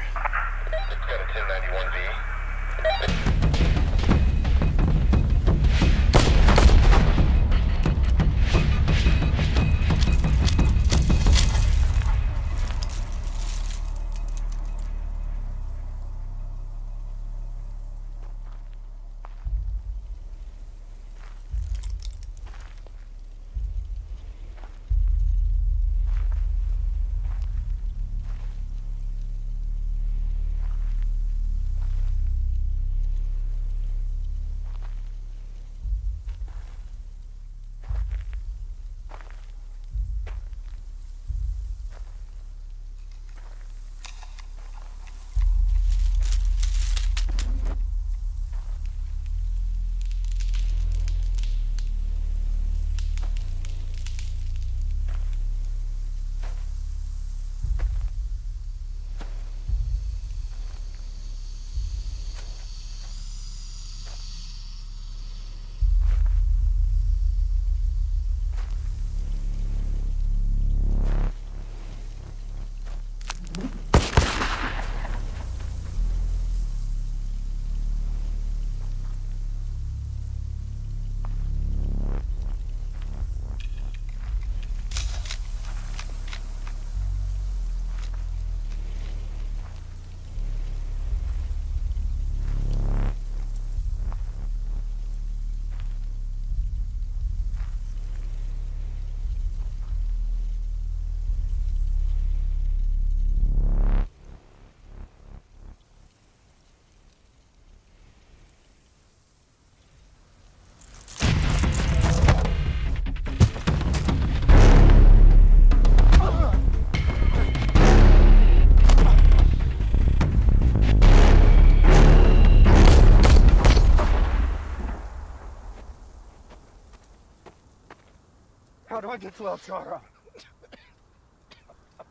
Maxwell, Chara.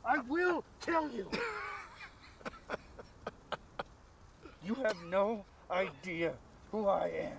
I will tell you. You have no idea who I am.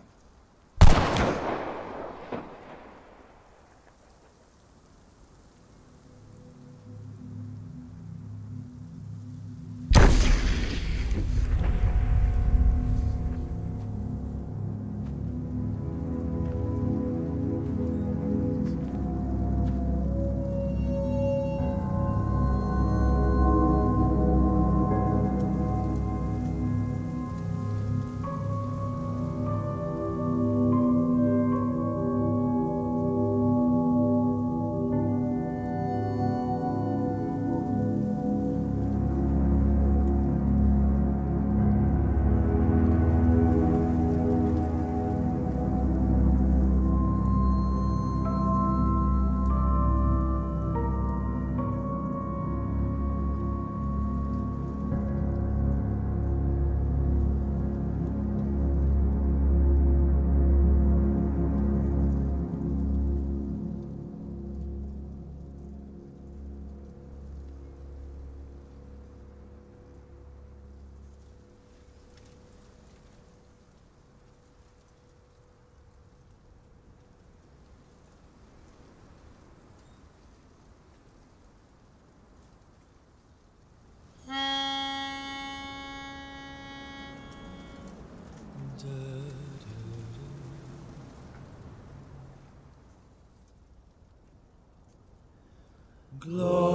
Glory.